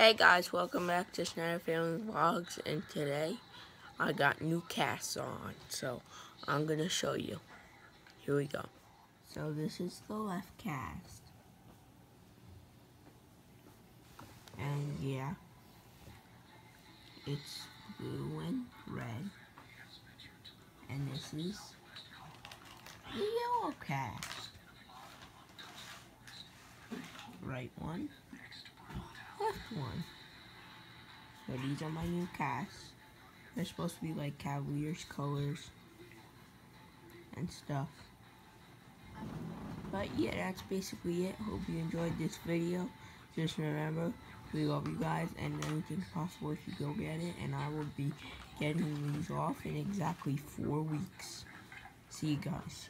Hey guys, welcome back to Schneider Family Vlogs, and today I got new casts on, so I'm gonna show you. Here we go. So this is the left cast. And yeah, it's blue and red. And this is the yellow cast. Right one left one. So these are my new casts. They're supposed to be like Cavaliers colors and stuff. But yeah, that's basically it. Hope you enjoyed this video. Just remember, we love you guys and anything's possible if you go get it. And I will be getting these off in exactly four weeks. See you guys.